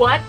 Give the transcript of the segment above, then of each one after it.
What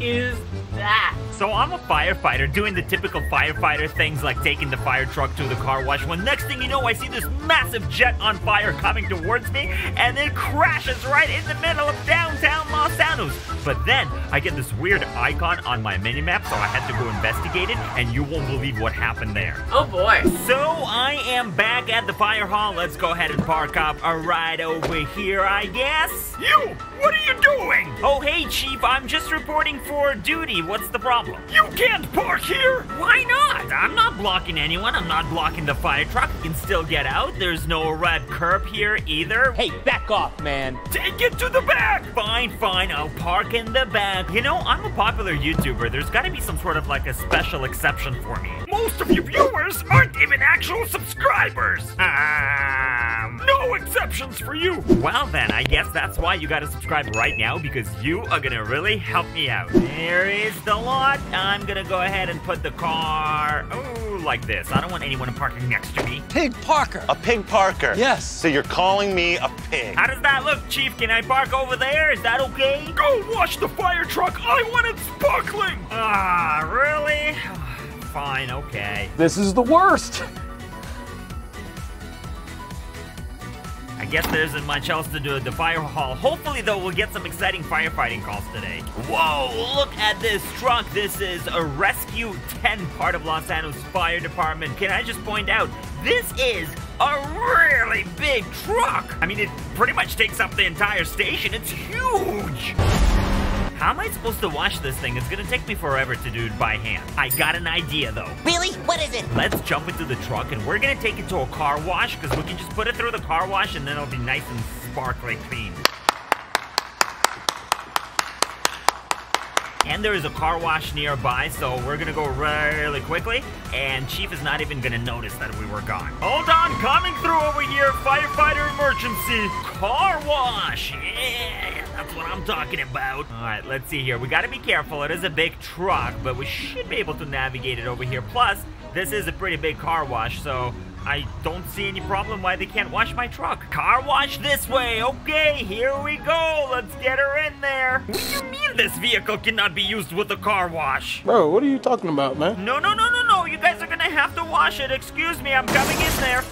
is that? So I'm a firefighter doing the typical firefighter things like taking the fire truck to the car wash. When next thing you know, I see this massive jet on fire coming towards me and it crashes right in the middle of downtown Los Angeles. But then I get this weird icon on my minimap, so I had to go investigate it, and you won't believe what happened there. Oh boy. So I am back at the fire hall. Let's go ahead and park up right over here, I guess. You! What are you doing? Oh, hey, Chief. I'm just reporting for duty. What's the problem? You can't park here! Why not? I'm not blocking anyone. I'm not blocking the fire truck. You can still get out. There's no red curb here either. Hey, back off, man. Take it to the back! Fine, fine, I'll park in the back. You know, I'm a popular YouTuber. There's gotta be some sort of like a special exception for me. Most of you viewers aren't even actual subscribers! Um, no exceptions for you! Well then, I guess that's why you gotta subscribe right now because you are gonna really help me out. There is the lot. I'm gonna go ahead and put the car, oh, like this. I don't want anyone parking next to me. Pig Parker. A pig Parker. Yes. So you're calling me a pig. How does that look, Chief? Can I park over there? Is that okay? Go wash the fire truck. I want it sparkling. Ah, really? Fine, okay. This is the worst. Guess there isn't much else to do at the fire hall. Hopefully, though, we'll get some exciting firefighting calls today. Whoa, look at this truck. This is a Rescue 10, part of Los Angeles Fire Department. Can I just point out, this is a really big truck. I mean, it pretty much takes up the entire station. It's huge. How am I supposed to wash this thing? It's gonna take me forever to do it by hand. I got an idea though. Really? What is it? Let's jump into the truck and we're gonna take it to a car wash because we can just put it through the car wash and then it'll be nice and sparkly clean. And there is a car wash nearby, so we're gonna go really quickly. And Chief is not even gonna notice that we were gone. Hold on, coming through over here, firefighter emergency. Car wash, yeah, that's what I'm talking about. All right, let's see here. We gotta be careful. It is a big truck, but we should be able to navigate it over here. Plus, this is a pretty big car wash, so I don't see any problem why they can't wash my truck. Car wash this way. Okay, here we go. Let's get her in there. What do you mean this vehicle cannot be used with a car wash? Bro, what are you talking about, man? No, no, no, no, no. You guys are gonna have to wash it. Excuse me, I'm coming in there.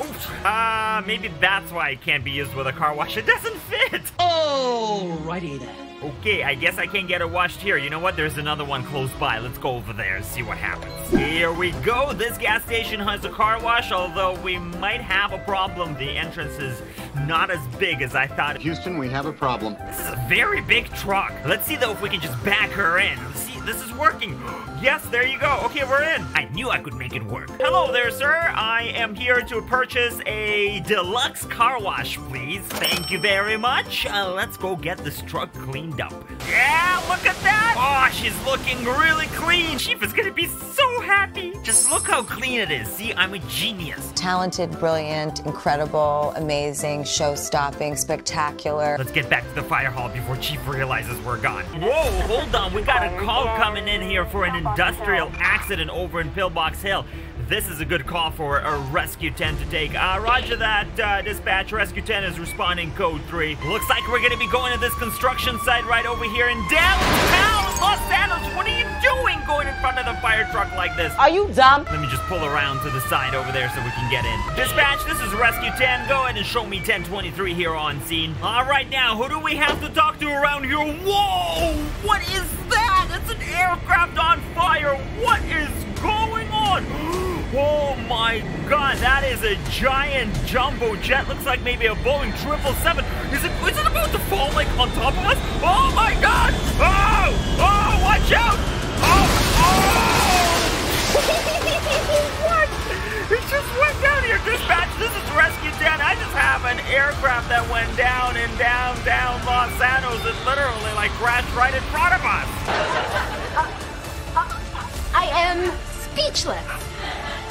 Ah, uh, maybe that's why it can't be used with a car wash. It doesn't fit. Alrighty then. Okay, I guess I can't get it washed here. You know what? There's another one close by. Let's go over there and see what happens. Here we go. This gas station has a car wash, although we might have a problem. The entrance is not as big as I thought. Houston, we have a problem. This is a very big truck. Let's see, though, if we can just back her in. See, this is working. Yes, there you go. Okay, we're in. I knew I could make it work. Hello there, sir. I am here to purchase a deluxe car wash, please. Thank you very much. Uh, let's go get this truck cleaned up. Yeah, look at that. Oh, she's looking really clean. Chief is gonna be so happy. Just look how clean it is. See, I'm a genius. Talented, brilliant, incredible, amazing, show-stopping, spectacular. Let's get back to the fire hall before Chief realizes we're gone. Whoa, hold on. We got a call coming in here for an industrial accident over in Pillbox Hill. This is a good call for a Rescue 10 to take. Uh, roger that, uh, dispatch. Rescue 10 is responding code 3. Looks like we're gonna be going to this construction site right over here in downtown Los Angeles. What are you doing going in front of the fire truck like this? Are you dumb? Let me just pull around to the side over there so we can get in. Dispatch, this is Rescue 10. Go ahead and show me 1023 here on scene. All right, now, who do we have to talk to around here? Whoa! What is that? It's an aircraft on fire. What is going on? Oh my god, that is a giant jumbo jet. Looks like maybe a Boeing 777. Is it, is it about to fall like on top of us? Oh my god! Oh! Oh, watch out! Oh! Oh! what? It just went down here. Dispatch, this is Rescue 10. I just have an aircraft that went down in downtown Los Angeles. It literally like crashed right in front of us. I am speechless.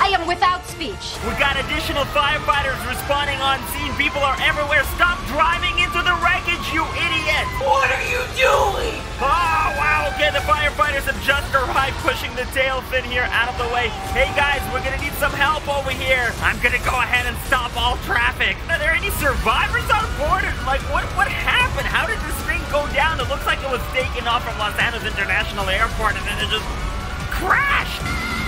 I am without speech. We got additional firefighters responding on scene. People are everywhere. Stop driving into the wreckage, you idiot! What are you doing? Oh, wow. Okay, the firefighters have just arrived, pushing the tail fin here out of the way. Hey, guys, we're gonna need some help over here. I'm gonna go ahead and stop all traffic. Are there any survivors on board? Like, what, what happened? How did this thing go down. It looks like it was taken off from Los Angeles International Airport and then it just crashed.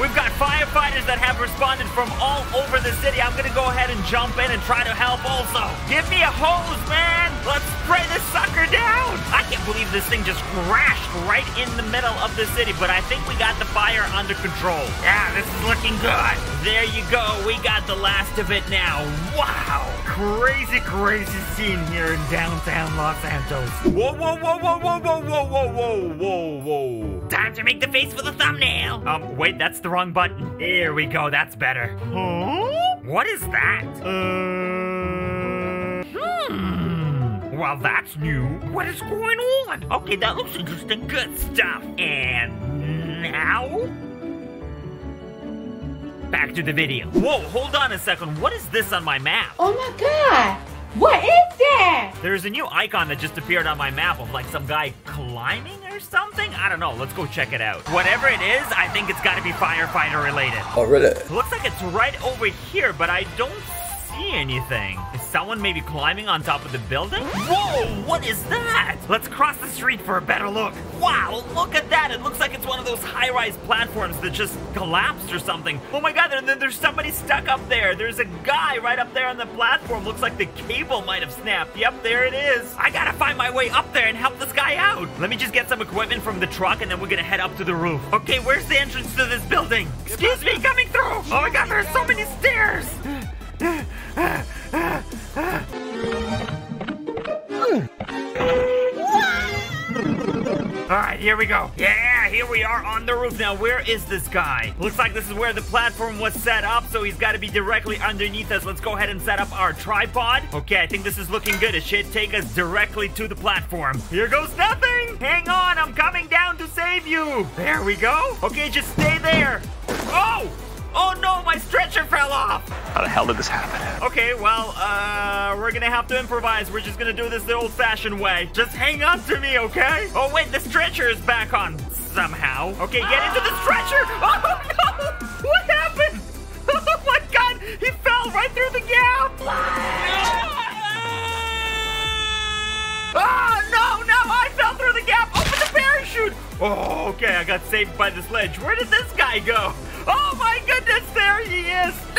We've got firefighters that have responded from all over the city. I'm gonna go ahead and jump in and try to help also. Give me a hose, man! Let's spray this sucker down! I can't believe this thing just crashed right in the middle of the city, but I think we got the fire under control. Yeah, this is looking good. There you go. We got the last of it now. Wow! Crazy, crazy scene here in downtown Los Santos. Whoa, whoa, whoa, whoa, whoa, whoa, whoa, whoa, whoa, whoa. Time to make the face for the thumbnail. Um, wait, that's the wrong button. Here we go, that's better. Huh? What is that? Uh, hmm. Well, that's new. What is going on? Okay, that looks interesting. Good stuff. And now? Back to the video. Whoa, hold on a second. What is this on my map? Oh my god! What is that? There's a new icon that just appeared on my map of like some guy climbing or something. I don't know. Let's go check it out. Whatever it is, I think it's got to be firefighter related. Oh, really? It looks like it's right over here, but I don't see anything. Is someone maybe climbing on top of the building? Whoa, what is that? Let's cross the street for a better look. Wow, look at that. It looks like it's one of those high-rise platforms that just collapsed or something. Oh my god, and then there's somebody stuck up there. There's a guy right up there on the platform. Looks like the cable might have snapped. Yep, there it is. I gotta find my way up there and help this guy out. Let me just get some equipment from the truck and then we're gonna head up to the roof. Okay, where's the entrance to this building? Excuse me, coming through. Oh my god, there's so many stairs. All right, here we go. Yeah, here we are on the roof. Now, where is this guy? Looks like this is where the platform was set up, so he's got to be directly underneath us. Let's go ahead and set up our tripod. Okay, I think this is looking good. It should take us directly to the platform. Here goes nothing. Hang on, I'm coming down to save you. There we go. Okay, just stay there. Oh! Oh no, my stretcher fell off! How the hell did this happen? Okay, well, uh, we're gonna have to improvise. We're just gonna do this the old-fashioned way. Just hang on to me, okay? Oh wait, the stretcher is back on somehow. Okay, get into the stretcher! Oh no! What happened? Oh my god, he fell right through the gap! Ah, no, no, I fell through the gap! Open the parachute! Oh, okay, I got saved by the ledge. Where did this guy go? Oh my goodness, there he is!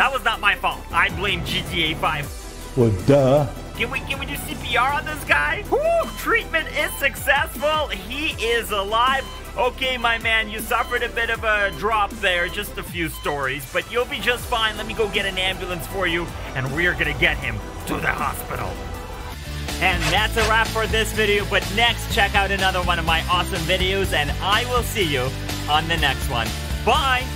That was not my fault. I blame GTA 5. Well, duh. Can we can we do CPR on this guy? Woo! Treatment is successful. He is alive. Okay, my man, you suffered a bit of a drop there, just a few stories, but you'll be just fine. Let me go get an ambulance for you, and we're gonna get him to the hospital. And that's a wrap for this video, but next, check out another one of my awesome videos, and I will see you on the next one. Bye!